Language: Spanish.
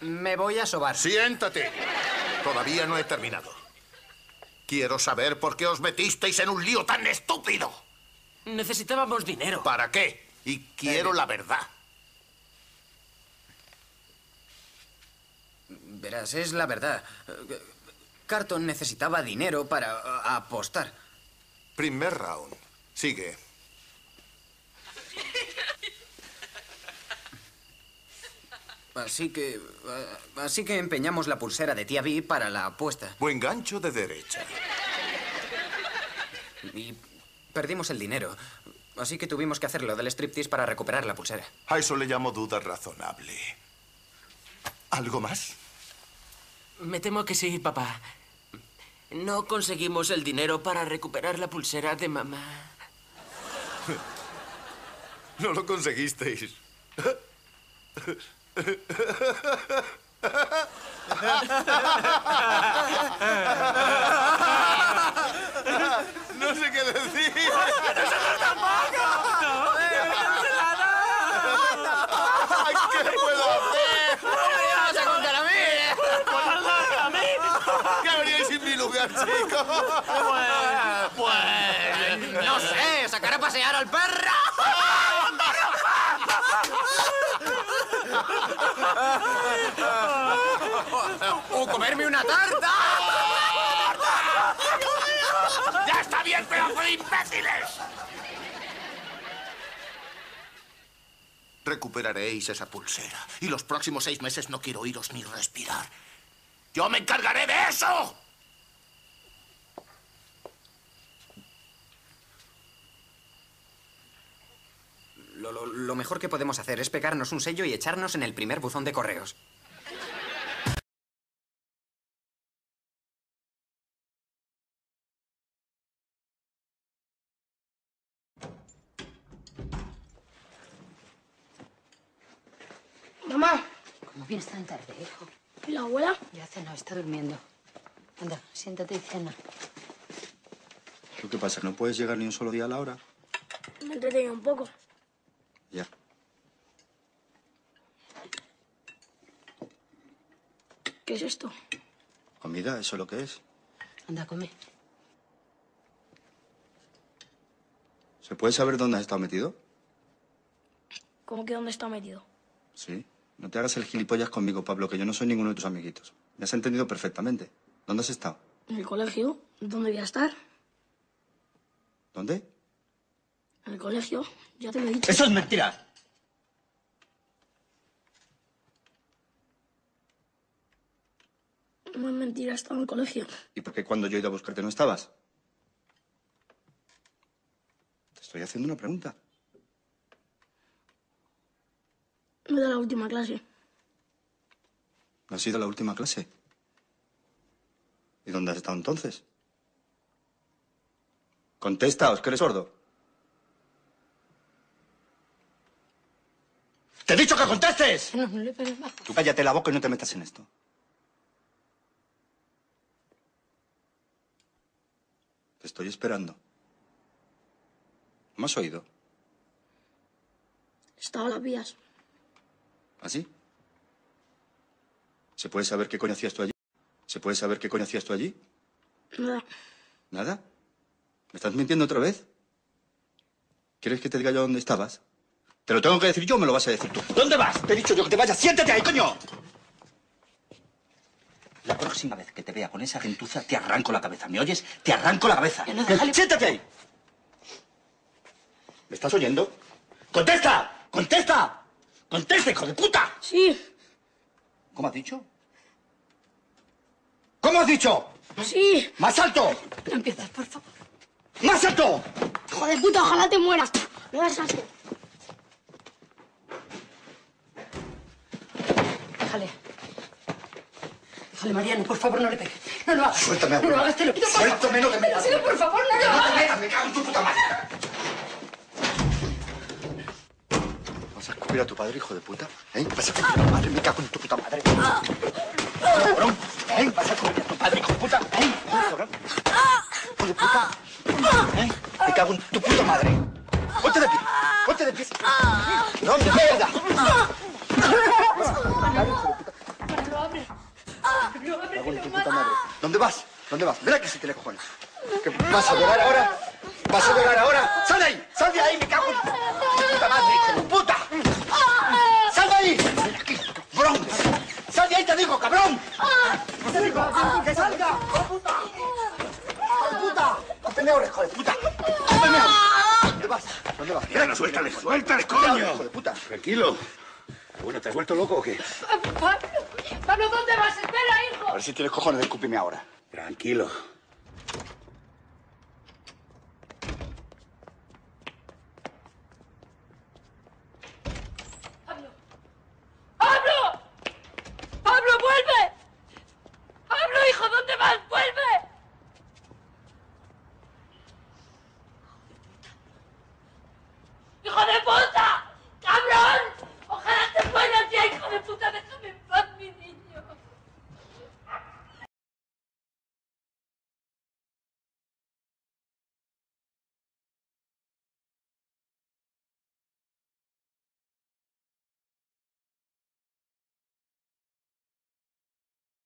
Me voy a sobar. Siéntate. Todavía no he terminado. Quiero saber por qué os metisteis en un lío tan estúpido. Necesitábamos dinero. ¿Para qué? Y quiero la verdad. Verás, es la verdad. Carton necesitaba dinero para uh, apostar. Primer round. Sigue. Así que. uh, así que empeñamos la pulsera de tía Vi para la apuesta. Buen gancho de derecha. Y perdimos el dinero. Así que tuvimos que hacerlo del striptease para recuperar la pulsera. A eso le llamo duda razonable. ¿Algo más? Me temo que sí, papá. No conseguimos el dinero para recuperar la pulsera de mamá. No lo conseguisteis. No sé qué decir. Ay, ¿Qué puedo hacer? ¡Vas a contar a mí! ¿Qué veníais sin mi lugar, chicos? Pues. No sé, sacar a pasear al perro. ¡O comerme una tarta! ¡Ya está bien, pedazo de imbéciles! Recuperaréis esa pulsera. Y los próximos seis meses no quiero oíros ni respirar. ¡Yo me encargaré de eso! Lo, lo- lo mejor que podemos hacer es pegarnos un sello y echarnos en el primer buzón de correos. Mamá, ¿Cómo vienes tan tarde, hijo? ¿y la abuela? Ya cenado, está durmiendo. Anda, siéntate y cena. ¿Lo que pasa? ¿Que no puedes llegar ni un solo día a la hora? Me he entretenido un poco. Ya. ¿Qué es esto? Comida, eso es lo que es. Anda, come. ¿Se puede saber dónde has estado metido? ¿Cómo que dónde está metido? Sí. No te hagas el gilipollas conmigo, Pablo, que yo no soy ninguno de tus amiguitos. Me has entendido perfectamente. ¿Dónde has estado? ¿En el colegio? ¿Dónde voy a estar? ¿Dónde? En el colegio. Ya te lo he dicho. ¡Eso es mentira! No es mentira, estaba en el colegio. ¿Y por qué cuando yo he ido a buscarte no estabas? Te estoy haciendo una pregunta. Me da la última clase. ¿No has ido a la última clase? ¿Y dónde has estado entonces? Contesta, que eres sordo. ¡Te he dicho que contestes! No, no le pegues más. Tú cállate la boca y no te metas en esto. Te estoy esperando. ¿Me has oído? Estaba a las vías. ¿Así? ¿Se puede saber qué coño hacías tú allí? ¿Se puede saber qué coño hacías tú allí? Nada. ¿Nada? ¿Me estás mintiendo otra vez? ¿Quieres que te diga yo dónde estabas? ¿Te lo tengo que decir yo o me lo vas a decir tú? ¿Dónde vas? Te he dicho yo que te vayas. ¡Siéntate ahí, coño! La próxima vez que te vea con esa gentuza, te arranco la cabeza. ¿Me oyes? Te arranco la cabeza. No, déjale. ¡Siéntate ahí! ¿Me estás oyendo? ¡Contesta! ¡Contesta! ¡Contesta, hijo de puta! Sí, ¿Cómo has dicho? ¿Cómo has dicho? sí. ¡Más alto! No empiezas, por favor. ¡Más alto! Hijo de puta, ojalá te mueras. No das asco. Déjale, Mariano, por favor, no le pegues. No lo hagas. Suéltame, No lo hagas, te lo pido. Suéltame, no te metas. Pido, por favor, no lo ¡No te hagas. metas! ¡Me cago en tu puta madre! ¿Vas a escupir a tu padre, hijo de puta? ¿Eh? ¿Vas a escupir a tu madre? ¡Me cago en tu puta madre! ¡Cabrón! ¿Eh? ¿Vas a escupir a tu padre, hijo de puta? ¿Eh? ¡Cabrón! ¡Hijo de puta! ¿Eh? ¡Me cago en tu puta madre! ¡Ponte de pie! ¡Ponte de pie! ¡No, de mierda! Me cago en tu puta madre. ¿Dónde vas? ¿Dónde vas? Ven aquí si tienes cojones. ¿Qué vas a llorar ahora? ¿Vas a llorar ahora? ¡Sal de ahí! ¡Sal de ahí! ¡Me cago en tu puta madre, hijo puta! ¡Sal de ahí! ¡Ven aquí, cabrón! ¡Sal de ahí, te digo, cabrón! ¡Te digo, ¡Que salga! ¡Hijo de puta! ¡Hijo de puta! ¡Cógeme ahora, hijo de puta! ¡Cógeme ahora! ¿Dónde vas? ¿Dónde vas? Mira, suéltale, suéltale, Hijo coño. de puta! Tranquilo. Bueno, ¿te has vuelto loco o qué? Pablo, Pablo, ¿dónde vas? A ver si tienes cojones de escupirme ahora. Tranquilo.